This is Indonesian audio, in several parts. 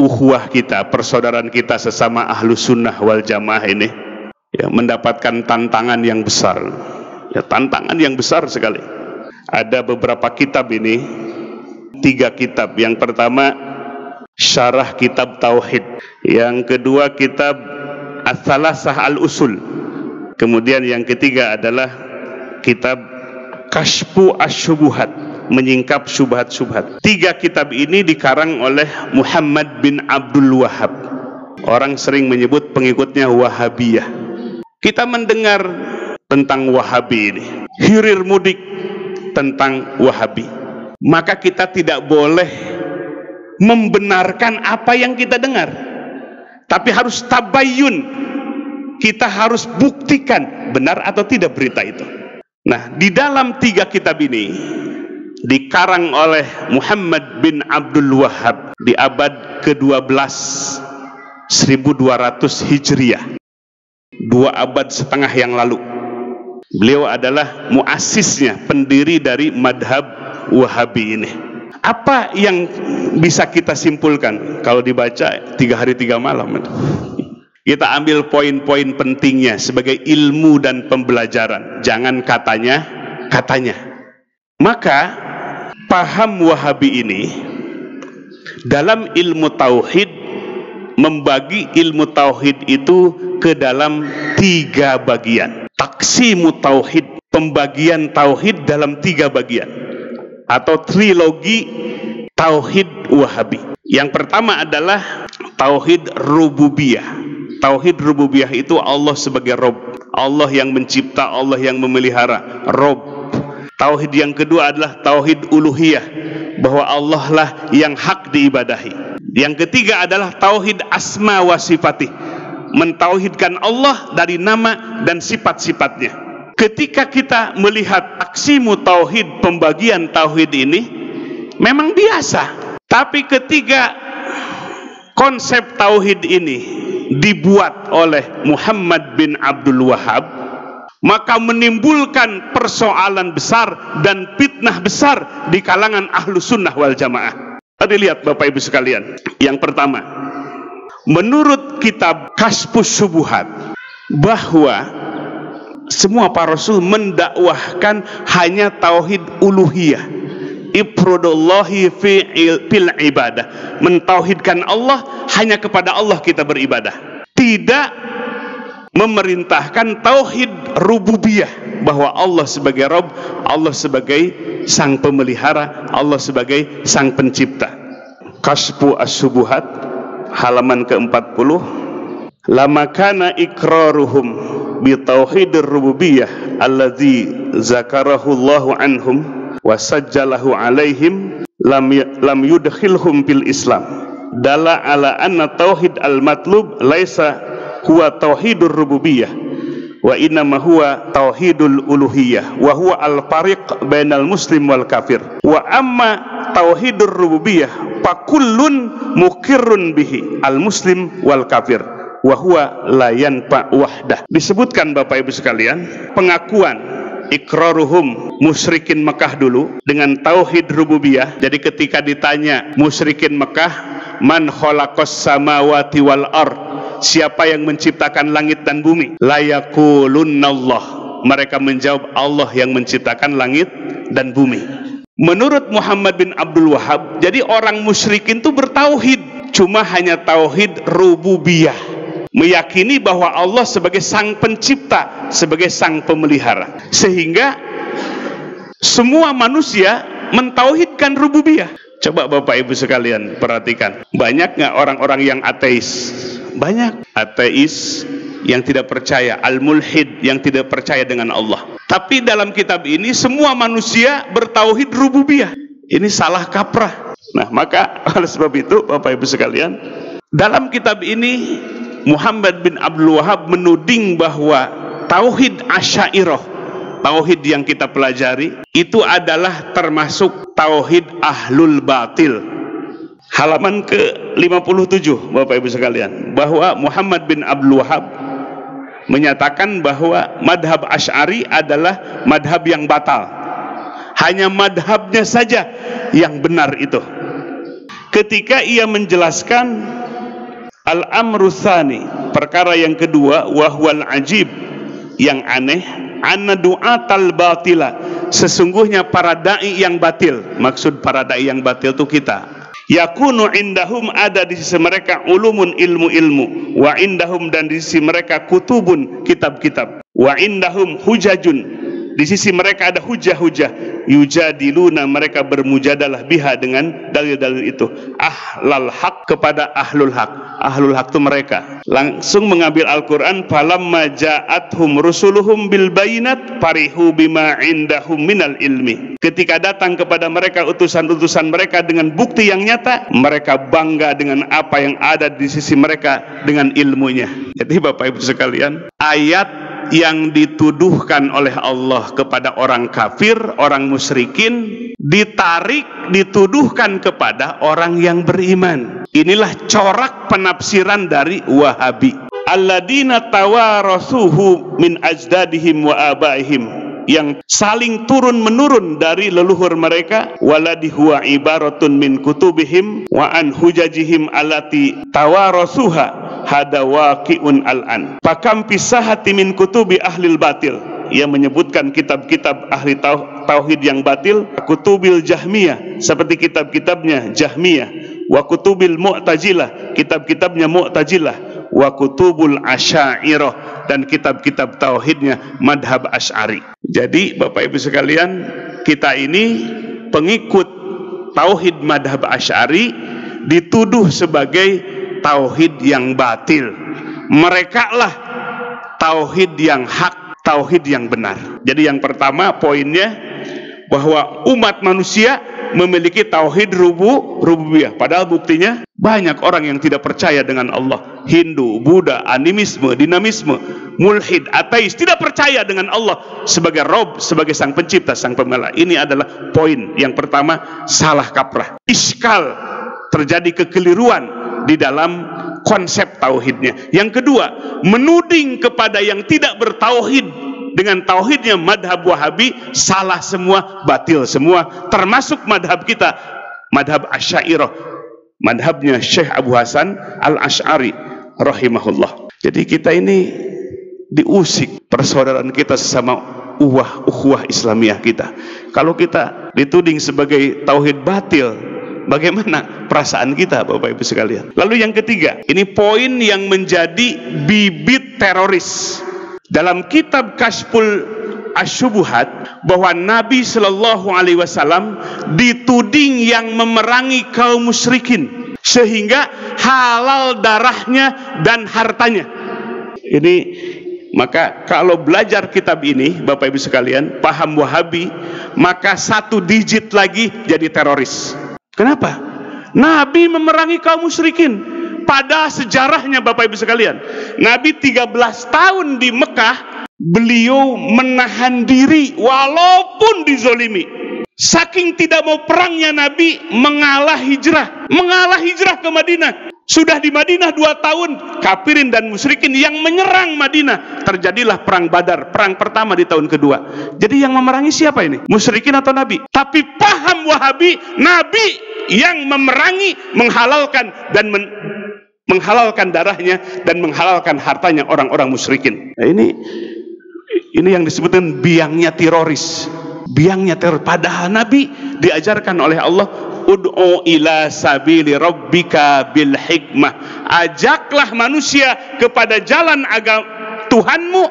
uhuah kita, persaudaraan kita sesama ahlu sunnah wal jamaah ini ya, mendapatkan tantangan yang besar. Ya, tantangan yang besar sekali. Ada beberapa kitab ini, tiga kitab. Yang pertama, syarah kitab Tauhid. Yang kedua, kitab As-Salasah Al-Usul. Kemudian yang ketiga adalah kitab Kashfu Asyubuhat menyingkap subhat-subhat. Tiga kitab ini dikarang oleh Muhammad bin Abdul Wahab. Orang sering menyebut pengikutnya Wahabiyah. Kita mendengar tentang Wahabi ini. Hirir mudik tentang Wahabi. Maka kita tidak boleh membenarkan apa yang kita dengar. Tapi harus tabayun. Kita harus buktikan benar atau tidak berita itu. Nah, di dalam tiga kitab ini dikarang oleh Muhammad bin Abdul Wahab di abad ke-12 1200 Hijriah. Dua abad setengah yang lalu. Beliau adalah muasisnya pendiri dari madhab Wahabi ini. Apa yang bisa kita simpulkan? Kalau dibaca tiga hari tiga malam kita ambil poin-poin pentingnya sebagai ilmu dan pembelajaran. Jangan katanya katanya. Maka paham Wahabi ini dalam ilmu tauhid membagi ilmu tauhid itu ke dalam tiga bagian. Taksimu tauhid, pembagian tauhid dalam tiga bagian atau trilogi tauhid Wahabi. Yang pertama adalah tauhid rububiyah. Tauhid rububiyah itu Allah sebagai Rob, Allah yang mencipta, Allah yang memelihara, Rob Tauhid yang kedua adalah tauhid uluhiyah bahwa Allah lah yang hak diibadahi. Yang ketiga adalah tauhid asma wa sifatih. Mentauhidkan Allah dari nama dan sifat-sifatnya. Ketika kita melihat aksi tauhid pembagian tauhid ini memang biasa. Tapi ketika konsep tauhid ini dibuat oleh Muhammad bin Abdul Wahab maka menimbulkan persoalan besar dan fitnah besar di kalangan ahlu sunnah wal jamaah. Tadi lihat Bapak Ibu sekalian. Yang pertama, menurut kitab Kasbus Subuhat bahwa semua para rasul mendakwahkan hanya tauhid uluhiyah. Ifrudullahi fil ibadah. Mentauhidkan Allah hanya kepada Allah kita beribadah. Tidak memerintahkan tauhid rububiyah bahwa Allah sebagai Rob, Allah sebagai sang pemelihara, Allah sebagai sang pencipta. Kasbu as-subuhat halaman ke-40 lama kana ikraruhum bi tauhidir rububiyah alladzi zakarahu Allah anhum wa sajjalahu alaihim lam lam yudkhilhum fil Islam dala ala anna tauhid al-matlub laisa huwa tauhidur rububiyah wa inna ma huwa tauhidul uluhiyah wa huwa al fariq bainal muslim wal kafir. Wa amma tauhidur rububiyah fa kullun mukirrun bihi al muslim wal kafir wa huwa la yanfa wahdah. Disebutkan Bapak Ibu sekalian pengakuan ikraruhum musyrikin Mekah dulu dengan tauhid rububiyah. Jadi ketika ditanya musyrikin Mekah man khalaqas samawati wal ard siapa yang menciptakan langit dan bumi? Layakulunallah mereka menjawab Allah yang menciptakan langit dan bumi. Menurut Muhammad bin Abdul Wahab jadi orang musyrikin itu bertauhid. Cuma hanya tauhid rububiyah. Meyakini bahwa Allah sebagai sang pencipta sebagai sang pemelihara. Sehingga semua manusia mentauhidkan rububiyah. Coba Bapak Ibu sekalian perhatikan, banyak nggak orang-orang yang ateis? Banyak ateis yang tidak percaya, al-mulhid yang tidak percaya dengan Allah. Tapi dalam kitab ini semua manusia bertauhid rububiyah. Ini salah kaprah. Nah, maka oleh sebab itu Bapak Ibu sekalian, dalam kitab ini Muhammad bin Abdul Wahab menuding bahwa tauhid asyairah tauhid yang kita pelajari itu adalah termasuk tauhid ahlul batil halaman ke 57 Bapak Ibu sekalian bahwa Muhammad bin Abdul Wahab menyatakan bahwa madhab Ash'ari adalah madhab yang batal. Hanya madhabnya saja yang benar itu. Ketika ia menjelaskan al-amru perkara yang kedua wahwal ajib yang aneh anna du'atal batila sesungguhnya para dai yang batil. Maksud para dai yang batil itu kita yakunu indahum ada di sisi mereka ulumun ilmu-ilmu wa indahum dan di sisi mereka kutubun kitab-kitab. Wa indahum hujajun di sisi mereka ada hujah-hujah. Yujadiluna mereka bermujadalah biha dengan dalil-dalil itu. Ahlal hak kepada ahlul hak ahlul hak itu mereka. Langsung mengambil Al-Quran falamma ja'athum rusuluhum bil bayinat parihu bima indahum minal ilmi. Ketika datang kepada mereka utusan-utusan mereka dengan bukti yang nyata mereka bangga dengan apa yang ada di sisi mereka dengan ilmunya. Jadi Bapak Ibu sekalian ayat yang dituduhkan oleh Allah kepada orang kafir, orang musyrikin, ditarik, dituduhkan kepada orang yang beriman. Inilah corak penafsiran dari Wahabi. Alladina tawarasuhu min ajdadihim wa abaihim yang saling turun menurun dari leluhur mereka waladi huwa ibaratun min kutubihim wa an hujajihim alati tawarasuha hada waqi'un al-an. Pakam pisahati min kutubi ahlil batil. Ia menyebutkan kitab-kitab ahli tauhid yang batil, kutubil jahmiyah, seperti kitab-kitabnya jahmiyah, wa kutubil mu'tajilah, kitab-kitabnya mu'tajilah, wa kutubul asyairah, dan kitab-kitab tauhidnya madhab asy'ari. Jadi Bapak Ibu sekalian, kita ini pengikut tauhid madhab asy'ari dituduh sebagai tauhid yang batil. Mereka lah tauhid yang hak, tauhid yang benar. Jadi yang pertama poinnya bahwa umat manusia memiliki tauhid rubu rububiyah. Padahal buktinya banyak orang yang tidak percaya dengan Allah. Hindu, Buddha, animisme, dinamisme, mulhid, ateis tidak percaya dengan Allah sebagai Rob, sebagai sang pencipta, sang pembela. Ini adalah poin yang pertama salah kaprah. Iskal terjadi kekeliruan di dalam konsep tauhidnya. Yang kedua, menuding kepada yang tidak bertauhid dengan tauhidnya madhab wahabi salah semua, batil semua, termasuk madhab kita, madhab asyairah, madhabnya Syekh Abu Hasan al-Ash'ari rahimahullah. Jadi kita ini diusik persaudaraan kita sesama uwah ukhuwah Islamiyah kita. Kalau kita dituding sebagai tauhid batil, Bagaimana perasaan kita Bapak Ibu sekalian? Lalu yang ketiga, ini poin yang menjadi bibit teroris. Dalam kitab Kashful Asyubuhat bahwa Nabi Shallallahu Alaihi Wasallam dituding yang memerangi kaum musyrikin sehingga halal darahnya dan hartanya. Ini maka kalau belajar kitab ini Bapak Ibu sekalian paham Wahabi maka satu digit lagi jadi teroris. Kenapa? Nabi memerangi kaum musyrikin. Pada sejarahnya Bapak Ibu sekalian, Nabi 13 tahun di Mekah, beliau menahan diri walaupun dizolimi. Saking tidak mau perangnya Nabi mengalah hijrah, mengalah hijrah ke Madinah. Sudah di Madinah dua tahun, kafirin dan musyrikin yang menyerang Madinah. Terjadilah perang badar, perang pertama di tahun kedua. Jadi yang memerangi siapa ini? Musyrikin atau Nabi? Tapi paham wahabi, Nabi yang memerangi, menghalalkan dan men menghalalkan darahnya dan menghalalkan hartanya orang-orang musyrikin. Nah, ini ini yang disebutkan biangnya teroris. Biangnya teror. Padahal Nabi diajarkan oleh Allah ud'u ila sabili rabbika bil hikmah ajaklah manusia kepada jalan agama Tuhanmu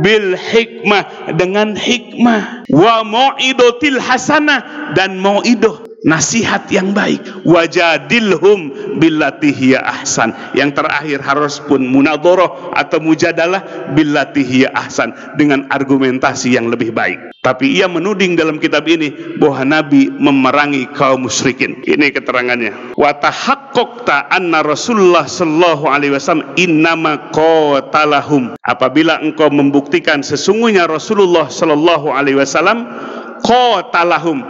bil hikmah dengan hikmah wa mau'idotil hasanah dan mau'idoh nasihat yang baik. Wajadilhum billati ahsan. Yang terakhir harus pun munadoroh atau mujadalah billati ahsan. Dengan argumentasi yang lebih baik. Tapi ia menuding dalam kitab ini bahwa Nabi memerangi kaum musyrikin. Ini keterangannya. Wa tahaqqaqta anna Rasulullah sallallahu alaihi wasallam innama qatalahum. Apabila engkau membuktikan sesungguhnya Rasulullah sallallahu alaihi wasallam qatalahum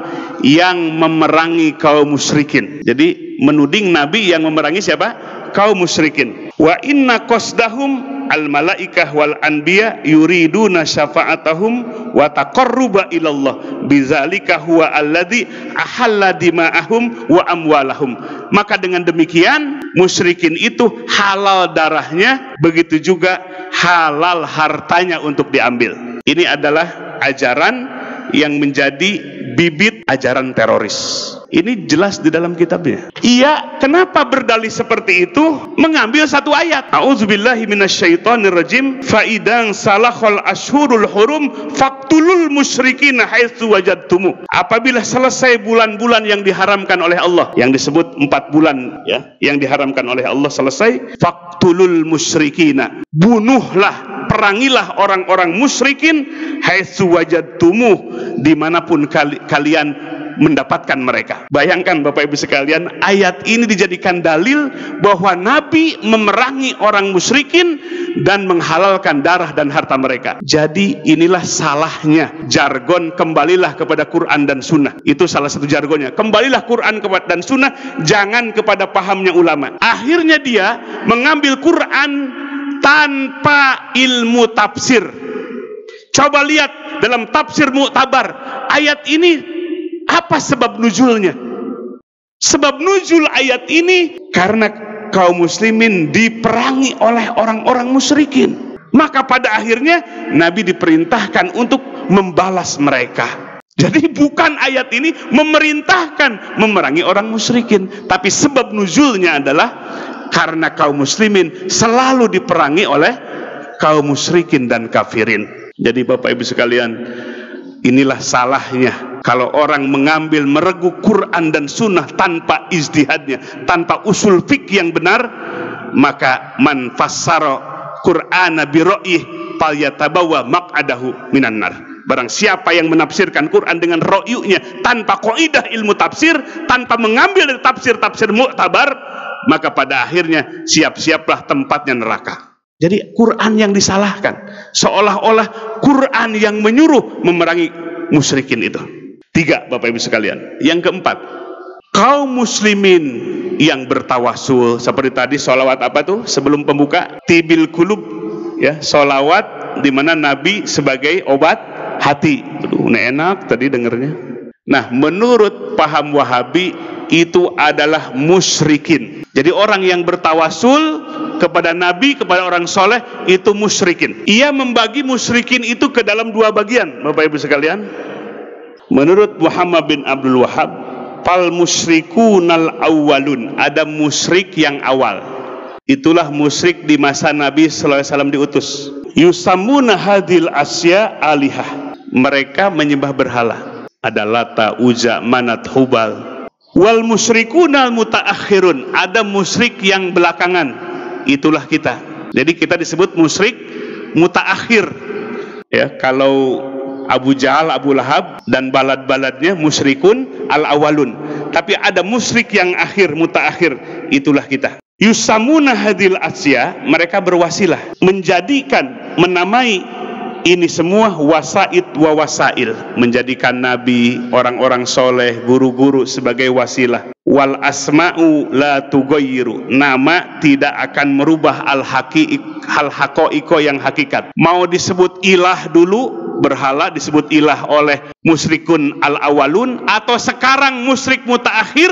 yang memerangi kaum musyrikin. Jadi menuding nabi yang memerangi siapa? Kaum musyrikin. Wa inna qasdahum al malaikah wal anbiya yuriduna syafa'atahum wa taqarruba ilallah bizalika huwa alladhi ahalla dima'ahum wa amwalahum maka dengan demikian musyrikin itu halal darahnya begitu juga halal hartanya untuk diambil ini adalah ajaran yang menjadi bibit ajaran teroris ini jelas di dalam kitabnya. Iya, kenapa berdalih seperti itu? Mengambil satu ayat. A'udzubillahi minasyaitonirrajim. Fa idang salahul ashurul hurum faktulul musyrikin haitsu wajadtumu. Apabila selesai bulan-bulan yang diharamkan oleh Allah, yang disebut empat bulan ya, yang diharamkan oleh Allah selesai, faktulul musyrikina. Bunuhlah perangilah orang-orang musyrikin haitsu wajadtumu di mana pun kali, kalian mendapatkan mereka. Bayangkan Bapak Ibu sekalian, ayat ini dijadikan dalil bahwa Nabi memerangi orang musyrikin dan menghalalkan darah dan harta mereka. Jadi inilah salahnya jargon kembalilah kepada Quran dan Sunnah. Itu salah satu jargonnya. Kembalilah Quran dan Sunnah, jangan kepada pahamnya ulama. Akhirnya dia mengambil Quran tanpa ilmu tafsir. Coba lihat dalam tafsir Mu'tabar, ayat ini apa sebab nuzulnya? Sebab nuzul ayat ini karena kaum muslimin diperangi oleh orang-orang musyrikin. Maka pada akhirnya Nabi diperintahkan untuk membalas mereka. Jadi bukan ayat ini memerintahkan memerangi orang musyrikin, tapi sebab nuzulnya adalah karena kaum muslimin selalu diperangi oleh kaum musyrikin dan kafirin. Jadi Bapak Ibu sekalian, inilah salahnya kalau orang mengambil meregu Quran dan Sunnah tanpa izdihadnya, tanpa usul fikih yang benar, maka man fassara Qur'ana bi ra'yih falyatabawa maq'adahu minan nar. Barang siapa yang menafsirkan Quran dengan ro'yunya tanpa kaidah ilmu tafsir, tanpa mengambil dari tafsir-tafsir mu'tabar, maka pada akhirnya siap-siaplah tempatnya neraka. Jadi Quran yang disalahkan, seolah-olah Quran yang menyuruh memerangi musyrikin itu. Tiga Bapak Ibu sekalian. Yang keempat, kaum muslimin yang bertawasul seperti tadi solawat apa tuh sebelum pembuka tibil kulub ya solawat di mana Nabi sebagai obat hati. Aduh, enak tadi dengernya. Nah, menurut paham Wahabi itu adalah musyrikin. Jadi orang yang bertawasul kepada Nabi, kepada orang soleh itu musyrikin. Ia membagi musyrikin itu ke dalam dua bagian, Bapak Ibu sekalian. Menurut Muhammad bin Abdul Wahab, fal musyrikun awwalun, ada musyrik yang awal. Itulah musyrik di masa Nabi wasallam diutus. Yusamuna hadil asya alihah. Mereka menyembah berhala. Ada Lata, Uza, Manat, Hubal. Wal musyrikun al mutaakhirun, ada musyrik yang belakangan. Itulah kita. Jadi kita disebut musyrik mutaakhir. Ya, kalau Abu Jahal, Abu Lahab dan balad-baladnya musyrikun al-awalun. Tapi ada musyrik yang akhir, mutaakhir. Itulah kita. Yusamuna hadil asya, mereka berwasilah. Menjadikan, menamai ini semua wasaid wa wasail menjadikan nabi orang-orang soleh guru-guru sebagai wasilah. Wal asma'u la tugoyiru nama tidak akan merubah al haki hal hakoiko yang hakikat. Mau disebut ilah dulu berhala disebut ilah oleh musyrikun al-awalun atau sekarang musyrik mutaakhir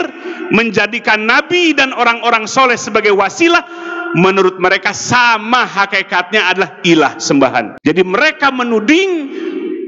menjadikan nabi dan orang-orang soleh sebagai wasilah menurut mereka sama hakikatnya adalah ilah sembahan jadi mereka menuding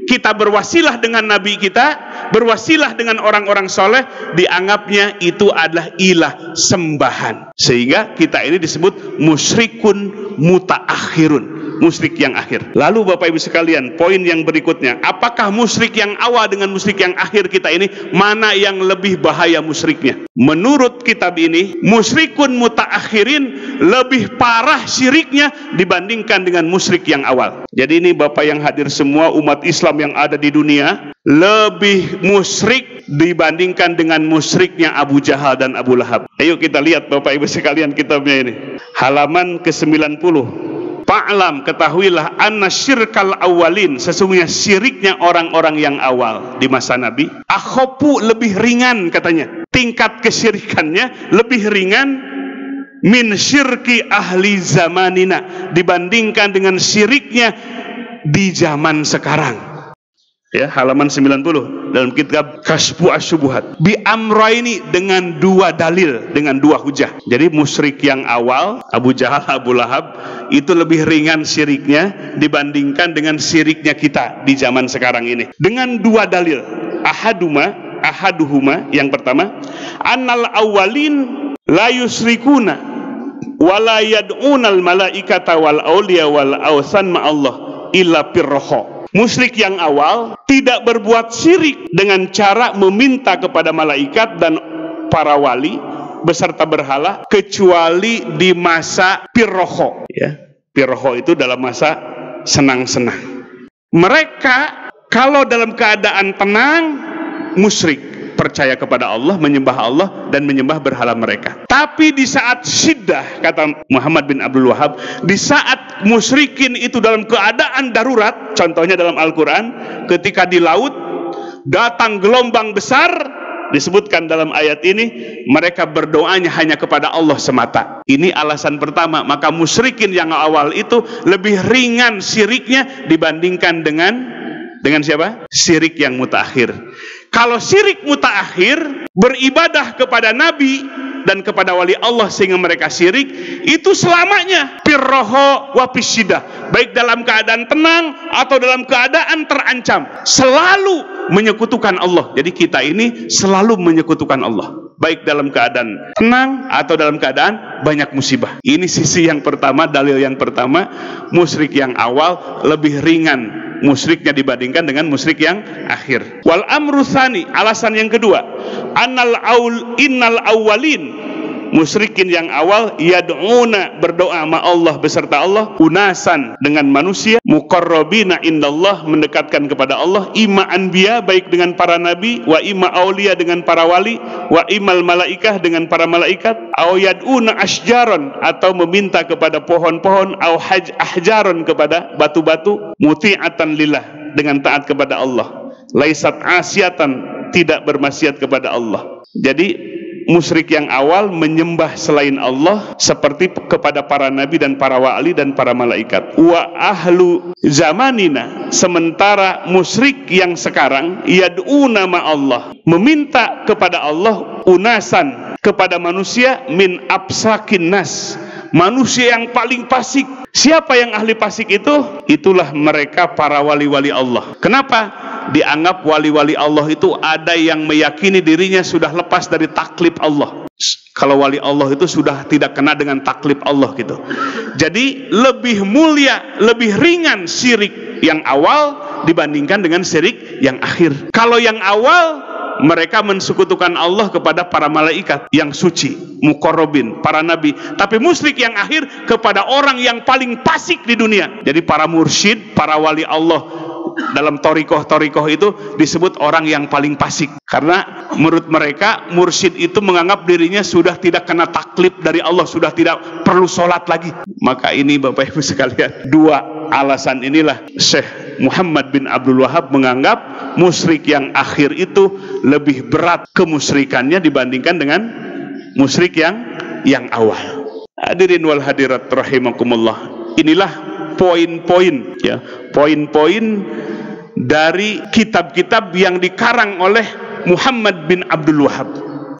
kita berwasilah dengan nabi kita, berwasilah dengan orang-orang soleh, dianggapnya itu adalah ilah sembahan. Sehingga kita ini disebut musyrikun mutaakhirun musyrik yang akhir. Lalu Bapak Ibu sekalian, poin yang berikutnya, apakah musyrik yang awal dengan musyrik yang akhir kita ini mana yang lebih bahaya musyriknya? Menurut kitab ini, musyrikun mutaakhirin lebih parah syiriknya dibandingkan dengan musyrik yang awal. Jadi ini Bapak yang hadir semua umat Islam yang ada di dunia lebih musyrik dibandingkan dengan musyriknya Abu Jahal dan Abu Lahab. Ayo kita lihat Bapak Ibu sekalian kitabnya ini. Halaman ke-90 Fa'lam ketahuilah anna syirkal awalin sesungguhnya syiriknya orang-orang yang awal di masa Nabi. Akhopu lebih ringan katanya. Tingkat kesyirikannya lebih ringan min syirki ahli zamanina dibandingkan dengan syiriknya di zaman sekarang ya halaman 90 dalam kitab Kasfu Asyubuhat. Bi amraini dengan dua dalil dengan dua hujah. Jadi musyrik yang awal Abu Jahal Abu Lahab itu lebih ringan syiriknya dibandingkan dengan syiriknya kita di zaman sekarang ini. Dengan dua dalil ahaduma ahaduhuma yang pertama annal awalin la yusrikuna wala yad'unal malaikata wal awliya wal awsan ma Allah illa pirroho Musyrik yang awal tidak berbuat syirik dengan cara meminta kepada malaikat dan para wali beserta berhala kecuali di masa pirroho ya. Pirroho itu dalam masa senang-senang. Mereka kalau dalam keadaan tenang musyrik percaya kepada Allah, menyembah Allah dan menyembah berhala mereka. Tapi di saat syiddah kata Muhammad bin Abdul Wahab, di saat musyrikin itu dalam keadaan darurat, contohnya dalam Al-Qur'an, ketika di laut datang gelombang besar disebutkan dalam ayat ini mereka berdoanya hanya kepada Allah semata ini alasan pertama maka musyrikin yang awal itu lebih ringan syiriknya dibandingkan dengan dengan siapa? syirik yang mutakhir. Kalau syirik mutaakhir beribadah kepada nabi dan kepada wali Allah sehingga mereka syirik itu selamanya pirroho wapisida baik dalam keadaan tenang atau dalam keadaan terancam. Selalu menyekutukan Allah. Jadi kita ini selalu menyekutukan Allah. Baik dalam keadaan tenang atau dalam keadaan banyak musibah. Ini sisi yang pertama dalil yang pertama musyrik yang awal lebih ringan musyriknya dibandingkan dengan musyrik yang akhir. Wal amrusani alasan yang kedua, annal aul innal awwalin musyrikin yang awal yad'una berdoa ma Allah beserta Allah unasan dengan manusia muqarrabina indallah mendekatkan kepada Allah ima anbiya baik dengan para nabi wa ima aulia dengan para wali wa imal malaikah dengan para malaikat au yad'una asjaron atau meminta kepada pohon-pohon au haj ahjaron kepada batu-batu muti'atan lillah dengan taat kepada Allah. Laisat asiatan tidak bermaksiat kepada Allah. Jadi musyrik yang awal menyembah selain Allah seperti kepada para nabi dan para wali dan para malaikat. Wa ahlu zamanina sementara musyrik yang sekarang yad'una ma Allah meminta kepada Allah unasan kepada manusia min absakin nas manusia yang paling fasik siapa yang ahli fasik itu? Itulah mereka para wali-wali Allah. Kenapa dianggap wali-wali Allah itu ada yang meyakini dirinya sudah lepas dari taklip Allah kalau wali Allah itu sudah tidak kena dengan taklip Allah gitu jadi lebih mulia lebih ringan syirik yang awal dibandingkan dengan syirik yang akhir kalau yang awal mereka mensekutukan Allah kepada para malaikat yang suci, mukorobin, para nabi. Tapi musyrik yang akhir kepada orang yang paling pasik di dunia. Jadi para mursyid, para wali Allah dalam torikoh-torikoh itu disebut orang yang paling pasik karena menurut mereka mursyid itu menganggap dirinya sudah tidak kena taklip dari Allah sudah tidak perlu sholat lagi maka ini Bapak Ibu sekalian dua alasan inilah Syekh Muhammad bin Abdul Wahab menganggap musyrik yang akhir itu lebih berat kemusyrikannya dibandingkan dengan musyrik yang yang awal. Hadirin wal hadirat rahimakumullah. Inilah poin-poin ya, poin-poin dari kitab-kitab yang dikarang oleh Muhammad bin Abdul Wahab